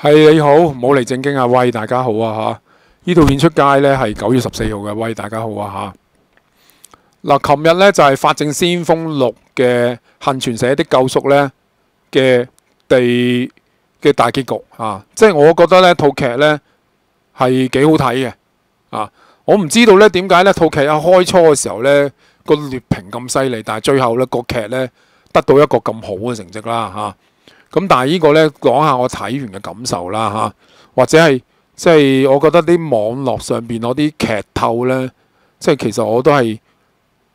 係你好，冇嚟正經啊！喂，大家好啊吓！呢套片出街呢係九月十四號嘅，喂，大家好啊吓！嗱，琴日呢就係、是《法政先鋒六》嘅幸存者的救赎呢嘅地嘅大結局啊！即係我覺得呢套劇呢係幾好睇嘅啊！我唔知道呢點解呢套劇一開初嘅時候呢個劣評咁犀利，但係最後呢個劇呢得到一個咁好嘅成績啦吓。咁但係呢個呢，講下我睇完嘅感受啦嚇，或者係即係我覺得啲網絡上邊嗰啲劇透呢，即係其實我都係誒、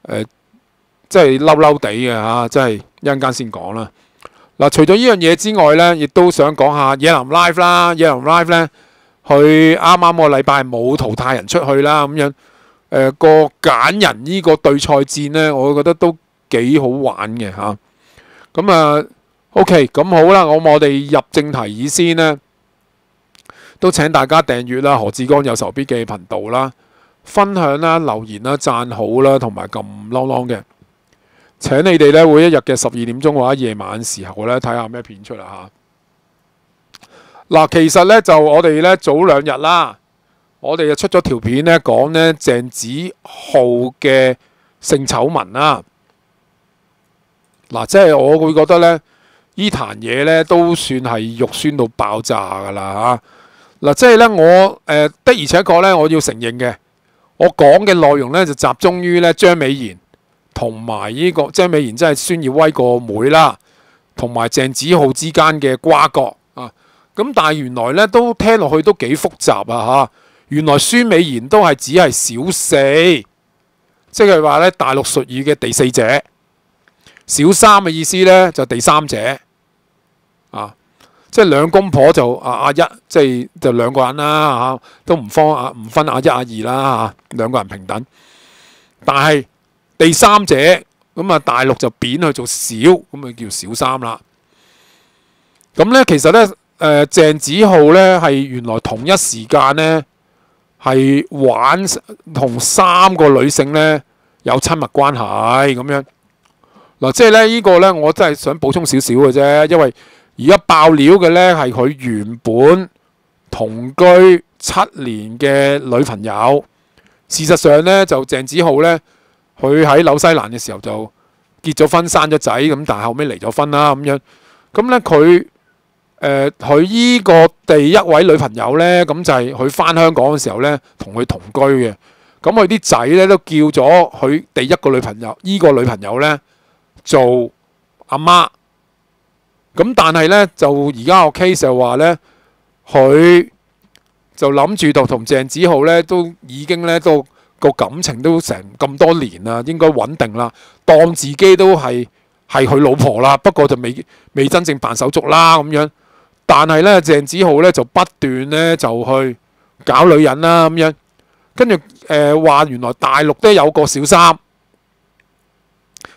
呃，即係嬲嬲地嘅嚇，即係一陣間先講啦。嗱，除咗呢樣嘢之外呢，亦都想講下野林 live 啦，野林 live 呢，佢啱啱個禮拜冇淘汰人出去啦，咁樣誒、個揀人呢個對賽戰呢，我覺得都幾好玩嘅嚇。咁啊〜O.K. 咁好啦，我我哋入正題以先呢，都請大家訂閱啦何志剛有仇必記頻道啦，分享啦、留言啦、讚好啦，同埋撳啷啷嘅。請你哋呢，每一日嘅十二點鐘或者夜晚時候呢，睇下咩片出啦嚇。嗱，其實呢，就我哋呢，早兩日啦，我哋就出咗條片呢，講呢鄭子浩嘅性醜聞啦。嗱，即係我會覺得呢。呢壇嘢咧都算係肉酸到爆炸噶啦嚇！嗱、即係咧我誒、的而且確咧，我要承認嘅，我講嘅內容咧就集中於咧張美賢同埋呢個張美賢，即係孫耀威個妹啦，同埋鄭子浩之間嘅瓜葛啊！咁但係原來咧都聽落去都幾複雜啊嚇！原來孫美賢都係只係小四，即係話咧大陸術語嘅第四者。小三嘅意思呢，就第三者啊，即係兩公婆就阿阿一，即係就兩個人啦嚇，都唔分啊唔分阿一阿二啦嚇，兩個人平等。但係第三者咁啊，大陸就貶去做小，咁啊叫小三啦。咁呢，其實呢，誒、呃、鄭子浩呢，係原來同一時間呢，係玩同三個女性呢，有親密關係咁樣。嗱，即係咧，呢個呢，我真係想補充少少嘅啫，因為而家爆料嘅呢，係佢原本同居七年嘅女朋友。事實上呢，就鄭子浩呢，佢喺紐西蘭嘅時候就結咗婚，生咗仔，咁但係後尾離咗婚啦，咁樣。咁呢，佢誒佢依個第一位女朋友呢，咁就係佢返香港嘅時候呢，同佢同居嘅。咁佢啲仔呢，都叫咗佢第一個女朋友，依個女朋友呢。做阿媽，咁但係呢，就而家個 case 就話呢，佢就諗住同同鄭子浩呢，都已經呢，都個感情都成咁多年啦，應該穩定啦，當自己都係係佢老婆啦，不過就未未真正辦手續啦咁樣。但係呢，鄭子浩呢，就不斷呢，就去搞女人啦咁樣，跟住誒話原來大陸都有個小三。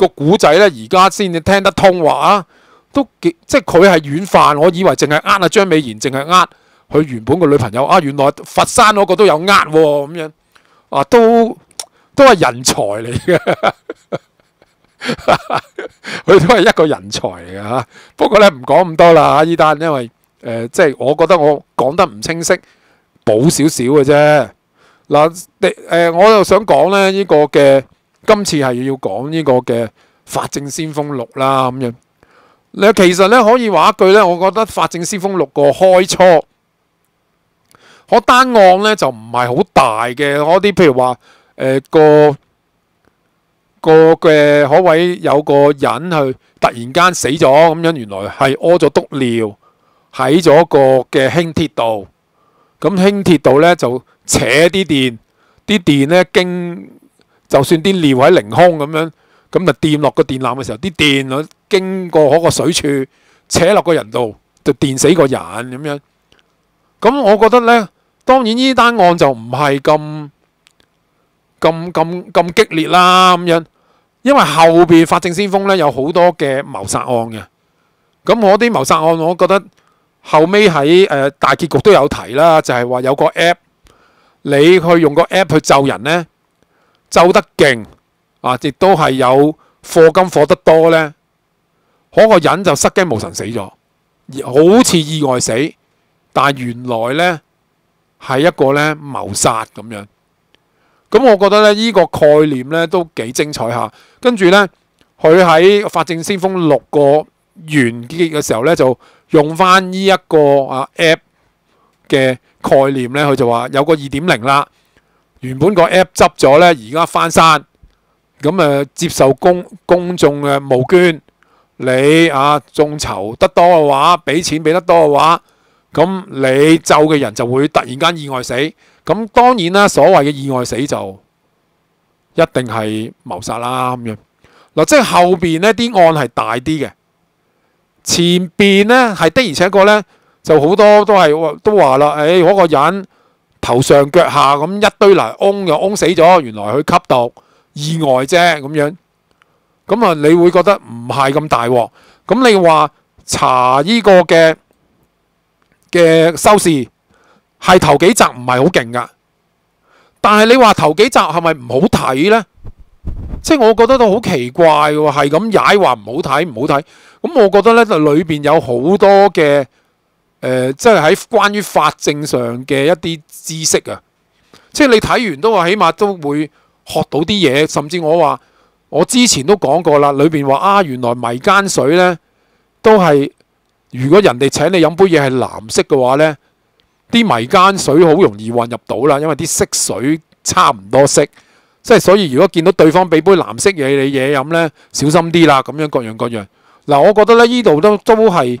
個古仔呢，而家先至聽得通話啊，都幾即係佢係軟飯，我以為淨係呃阿張美賢，淨係呃佢原本個女朋友啊，原來佛山嗰個都有呃喎，咁樣啊，都都係人才嚟嘅，佢都係一個人才嚟嘅吓。不過呢，唔講咁多啦，依單因為誒、即係我覺得我講得唔清晰，補少少嘅啫。嗱，誒、我又想講呢呢、個嘅。今次係要講呢個嘅法政先鋒六啦，咁樣你其實咧可以話一句咧，我覺得法政先鋒六個開初，嗰單案咧就唔係好大嘅，嗰啲譬如話誒、呃、個個嘅可謂有個人去突然間死咗咁樣，原來係屙咗督尿喺咗個嘅輕鐵度，咁輕鐵度咧就扯啲電，啲電咧經。就算啲尿喺凌空咁樣，咁就掂落個電纜嘅時候，啲電啊經過嗰個水柱扯落個人度，就電死個人咁樣。咁我覺得呢，當然呢單案就唔係咁咁咁咁激烈啦咁樣，因為後邊法證先鋒咧有好多嘅謀殺案嘅。咁我啲謀殺案，我覺得後尾喺誒大結局都有提啦，就係話有個 app，你去用個 app 去救人呢，走得勁啊，亦都係有貨金貨得多呢。嗰個人就失驚無神死咗，好似意外死，但原來呢係一個呢謀殺咁樣。咁我覺得咧呢個概念呢都幾精彩下。跟住呢，佢喺法證先鋒六個。完結嘅時候咧，就用翻呢一個啊 app 嘅概念咧，佢就話有個二點零啦。原本個 app 執咗咧，而家翻山咁誒，接受公公眾嘅募捐。你啊眾籌得多嘅話，俾錢俾得多嘅話，咁你救嘅人就會突然間意外死。咁當然啦，所謂嘅意外死就一定係謀殺啦咁樣嗱。即係後邊呢啲案係大啲嘅。前邊呢係的而且確呢，就好多都係都話啦，誒、哎、嗰、個人頭上腳下咁一堆泥，嗡又嗡死咗，原來佢吸毒意外啫咁樣。咁啊，你會覺得唔係咁大鑊。咁你話查呢個嘅嘅收視係頭幾集唔係好勁噶，但係你話頭幾集係咪唔好睇呢？即系我覺得都好奇怪喎，係咁踩話唔好睇唔好睇。咁我覺得咧，就裏邊有好多嘅誒，即係喺關於法證上嘅一啲知識啊。即係你睇完都話，起碼都會學到啲嘢。甚至我話，我之前都講過啦，裏邊話啊，原來迷奸水呢都係，如果人哋請你飲杯嘢係藍色嘅話呢，啲迷奸水好容易混入到啦，因為啲色水差唔多色。即係所以，如果見到對方俾杯藍色嘢你嘢飲呢，小心啲啦。咁樣各樣各樣。嗱，我覺得咧，呢度都都係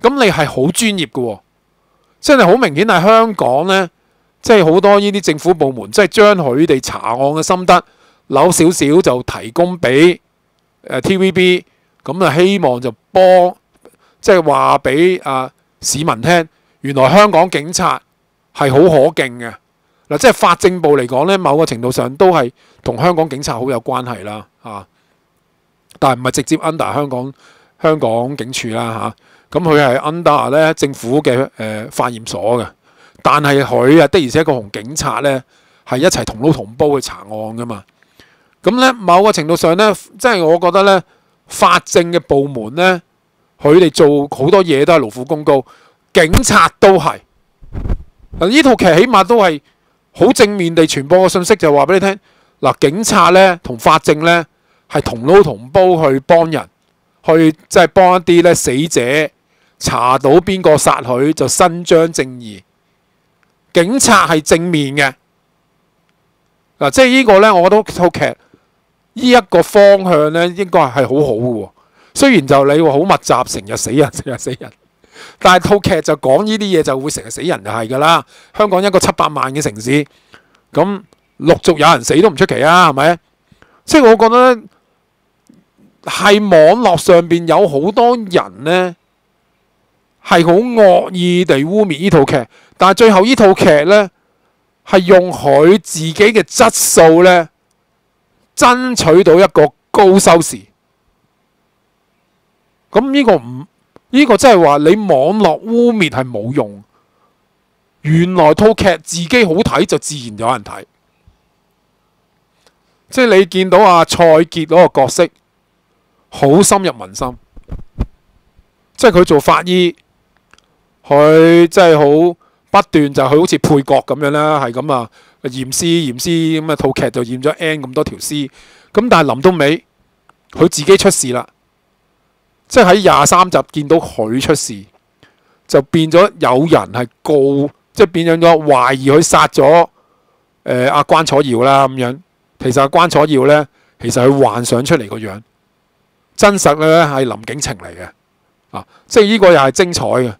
咁你係好專業嘅，哦，即係好明顯係香港呢，即係好多呢啲政府部門，即係將佢哋查案嘅心得扭少少就提供俾 TVB，咁啊希望就幫即係話俾啊市民聽，原來香港警察係好可敬嘅。嗱，即係法政部嚟講呢，某個程度上都係同香港警察好有關係啦，啊，但係唔係直接 under 香港。香港警署啦嚇，咁佢係 under 咧政府嘅誒、呃、化驗所嘅，但係佢啊的而且確同警察咧係一齊同撈同煲去查案噶嘛。咁咧某個程度上咧，即係我覺得咧法政嘅部門咧，佢哋做好多嘢都係勞苦功高，警察都係。嗱呢套劇起碼都係好正面地傳播個信息，就話俾你聽嗱，警察咧同法政咧係同撈同煲去幫人。去即係幫一啲咧死者查到邊個殺佢，就伸張正義。警察係正面嘅嗱，即係呢個呢，我覺得套劇呢一個方向呢應該係好好嘅。雖然就你話好密集，成日死人，成日死人，但係套劇就講呢啲嘢就會成日死人就係噶啦。香港一個七百萬嘅城市，咁陸續有人死都唔出奇啊，係咪？即係我覺得。係網絡上邊有好多人呢，係好惡意地污蔑呢套劇，但係最後呢套劇呢，係用佢自己嘅質素呢，爭取到一個高收視。咁呢個唔呢個真係話你網絡污蔑係冇用，原來套劇自己好睇就自然有人睇。即係你見到阿蔡潔嗰個角色。好深入民心，即係佢做法醫，佢即係好不斷就佢好似配角咁樣啦，係咁啊驗屍驗屍咁啊套劇就驗咗 N 咁多條屍，咁但係臨到尾佢自己出事啦，即係喺廿三集見到佢出事，就變咗有人係告，即係變咗咗懷疑佢殺咗誒阿關楚耀啦咁樣。其實阿關楚耀咧，其實佢幻想出嚟個樣，真實咧係林景晴嚟嘅。啊，即係呢個又係精彩嘅。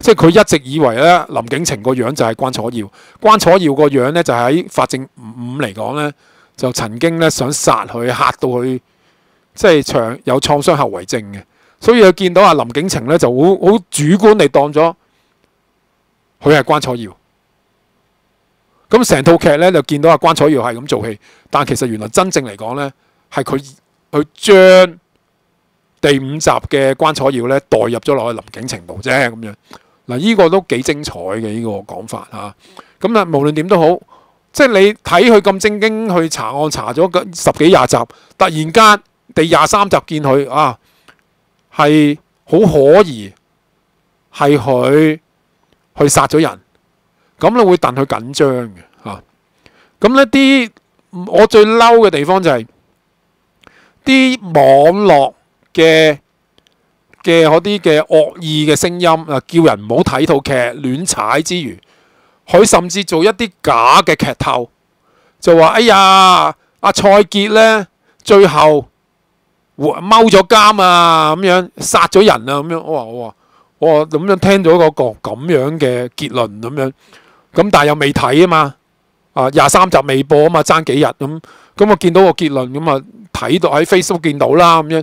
即係佢一直以為咧林景晴個樣就係關楚耀，關楚耀個樣咧就喺法證五嚟講咧，就曾經咧想殺佢，嚇到佢，即係長有創傷後遺症嘅。所以佢見到阿林景晴咧就好好主觀地當咗佢係關楚耀。咁成套劇咧就見到阿關楚耀係咁做戲，但其實原來真正嚟講咧係佢佢將第五集嘅關楚耀咧代入咗落去林景晴度啫咁樣。嗱，呢個都幾精彩嘅呢個講法嚇。咁啊，無論點都好，即係你睇佢咁正經去查案查咗十幾廿集，突然間第廿三集見佢啊係好可疑，係佢去殺咗人，咁你會戥佢緊張嘅嚇。咁呢啲我最嬲嘅地方就係啲網絡嘅。嘅嗰啲嘅惡意嘅聲音啊，叫人唔好睇套劇，亂踩之餘，佢甚至做一啲假嘅劇透，就話：哎呀，阿蔡潔呢，最後踎咗監啊，咁樣殺咗人啊，咁樣。我話我話我咁樣聽咗嗰個咁樣嘅結論咁樣，咁但係又未睇啊嘛，啊廿三集未播啊嘛，爭幾日咁，咁我見到個結論咁啊，睇到喺 Facebook 見到啦咁樣。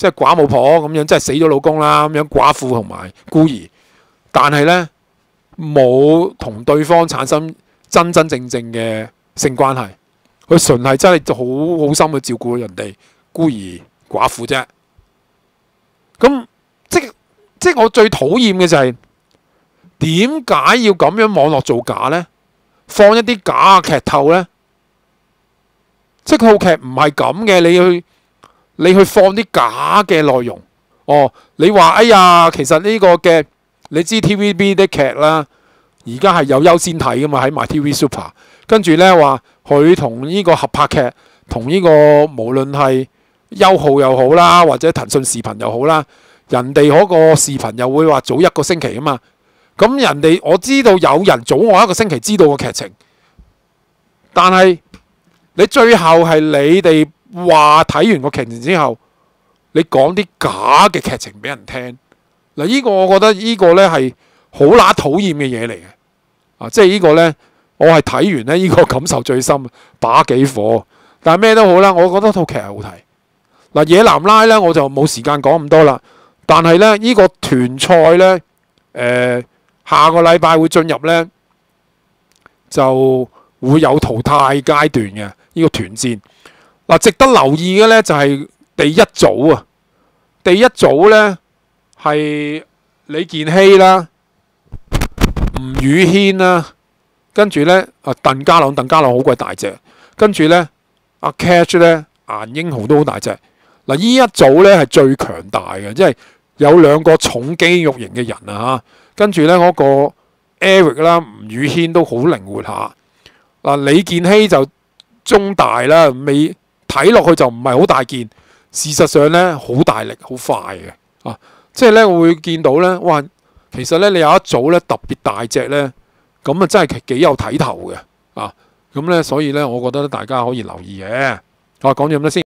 即係寡母婆咁樣，即係死咗老公啦咁樣，寡婦同埋孤兒，但係呢，冇同對方產生真真正正嘅性關係，佢純係真係好好心去照顧人哋孤兒寡婦啫。咁即即我最討厭嘅就係點解要咁樣網絡造假呢？放一啲假劇透呢？即係套劇唔係咁嘅，你去。你去放啲假嘅內容，哦，你話哎呀，其實呢個嘅你知 TVB 啲劇啦，而家係有優先睇噶嘛，喺 myTV Super，跟住呢話佢同呢個合拍劇，同呢個無論係優酷又好啦，或者騰訊視頻又好啦，人哋嗰個視頻又會話早一個星期啊嘛，咁人哋我知道有人早我一個星期知道個劇情，但係你最後係你哋。話睇完個劇情之後，你講啲假嘅劇情俾人聽，嗱，呢個我覺得呢個呢係好乸討厭嘅嘢嚟嘅，啊，即係呢個呢，我係睇完呢，呢個感受最深，把幾火，但係咩都好啦，我覺得套劇係好睇。嗱，野男拉呢，我就冇時間講咁多啦，但係呢，呢個團賽呢，誒，下個禮拜會進入呢，就會有淘汰階段嘅呢個團戰。嗱，值得留意嘅呢就係第一組啊，第一組呢係李健熙啦、吳宇軒啦，跟住呢啊鄧家朗，鄧家朗好鬼大隻，跟住呢阿 Catch 呢顏英豪都好大隻。嗱，呢一組呢係最強大嘅，即係有兩個重肌肉型嘅人啊嚇，跟住呢嗰個 Eric 啦、吳宇軒都好靈活下。嗱，李健熙就中大啦，未。睇落去就唔係好大件，事實上呢，好大力、好快嘅啊！即係呢，我會見到呢，哇！其實呢，你有一組呢特別大隻呢，咁啊真係幾有睇頭嘅啊！咁呢，所以呢，我覺得大家可以留意嘅。我講咗咁多先。